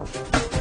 you